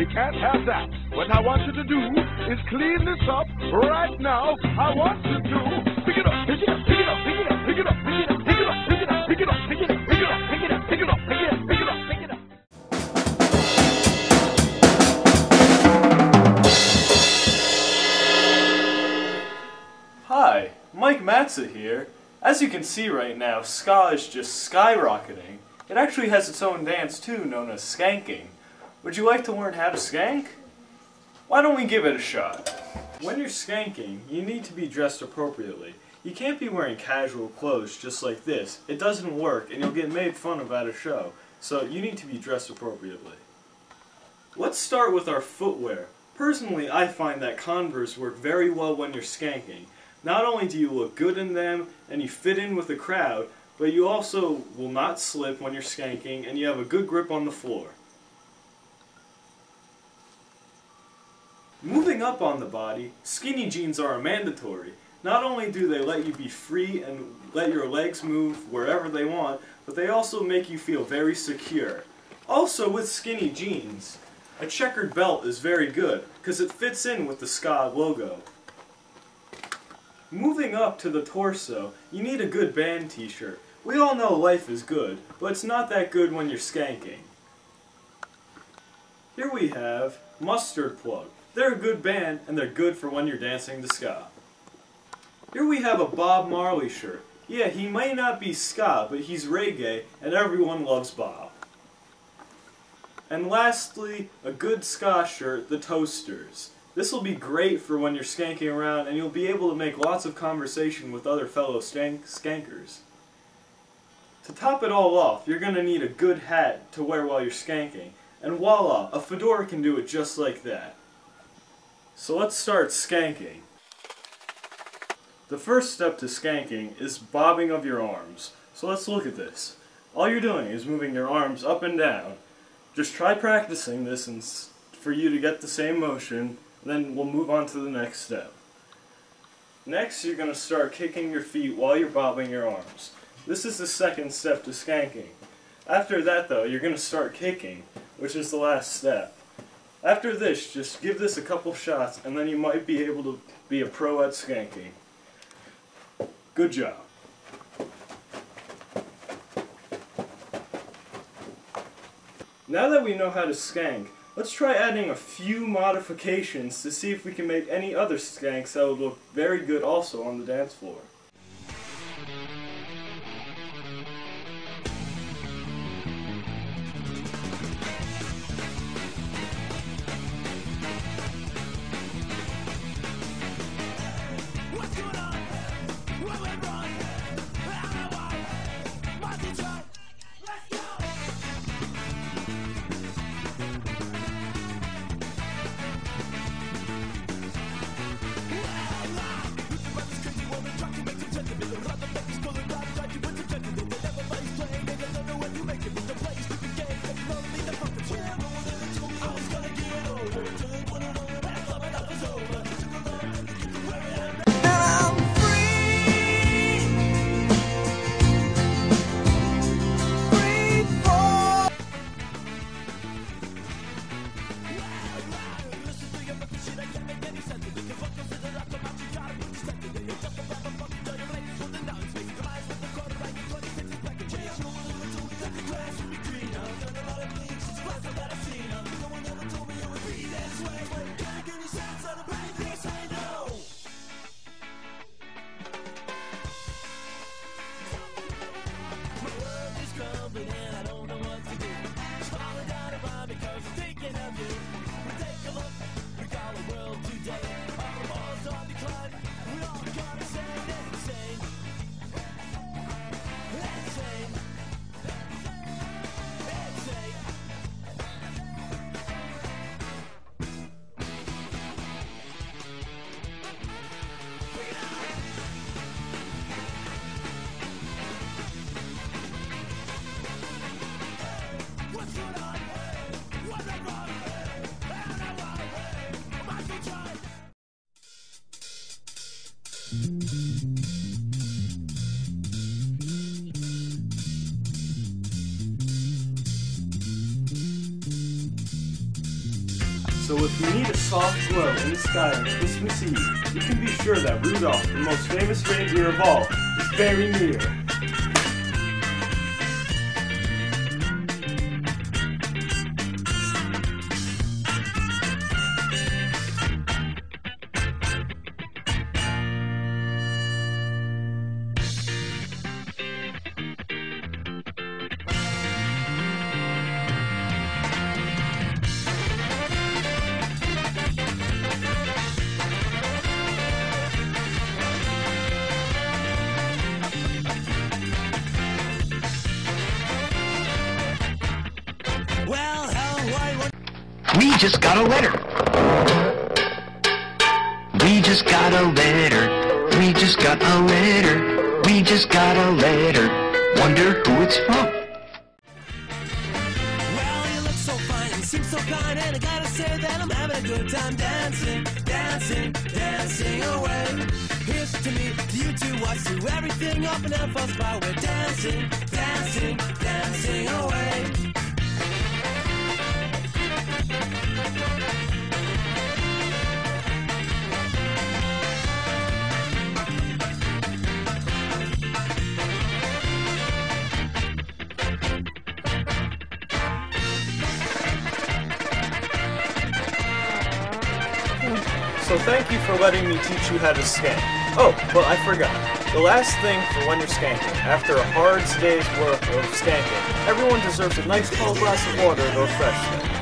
We can't have that. What I want you to do is clean this up right now. I want you to pick it up, pick it up, pick it up, pick it up, pick it up, pick it up. Hi, Mike Matza here. As you can see right now, ska is just skyrocketing. It actually has its own dance too, known as skanking. Would you like to learn how to skank? Why don't we give it a shot? When you're skanking, you need to be dressed appropriately. You can't be wearing casual clothes just like this. It doesn't work and you'll get made fun of at a show. So you need to be dressed appropriately. Let's start with our footwear. Personally, I find that Converse work very well when you're skanking. Not only do you look good in them and you fit in with the crowd, but you also will not slip when you're skanking and you have a good grip on the floor. Up on the body, skinny jeans are a mandatory. Not only do they let you be free and let your legs move wherever they want, but they also make you feel very secure. Also with skinny jeans, a checkered belt is very good because it fits in with the ska logo. Moving up to the torso, you need a good band t-shirt. We all know life is good, but it's not that good when you're skanking. Here we have Mustard Plug. They're a good band, and they're good for when you're dancing to ska. Here we have a Bob Marley shirt. Yeah, he may not be ska, but he's reggae, and everyone loves Bob. And lastly, a good ska shirt, the Toasters. This will be great for when you're skanking around, and you'll be able to make lots of conversation with other fellow skankers. To top it all off, you're going to need a good hat to wear while you're skanking, and voila, a fedora can do it just like that. So let's start skanking. The first step to skanking is bobbing of your arms. So let's look at this. All you're doing is moving your arms up and down. Just try practicing this and for you to get the same motion, then we'll move on to the next step. Next, you're going to start kicking your feet while you're bobbing your arms. This is the second step to skanking. After that, though, you're going to start kicking, which is the last step. After this, just give this a couple shots, and then you might be able to be a pro at skanking. Good job. Now that we know how to skank, let's try adding a few modifications to see if we can make any other skanks that would look very good also on the dance floor. So if you need a soft glow in the sky on Christmas Eve, you can be sure that Rudolph, the most famous reindeer of all, is very near. We just got a letter. We just got a letter. We just got a letter. We just got a letter. Wonder who it's from. Well, you look so fine and seem so kind, and I gotta say that I'm having a good time dancing, dancing, dancing away. Here's to me, to you to watch, to everything up and down Falls by. We're dancing, dancing, dancing away. So thank you for letting me teach you how to skank. Oh, but I forgot. The last thing for when you're skanking, after a hard day's work of skanking, everyone deserves a nice cold glass of water to refresh them.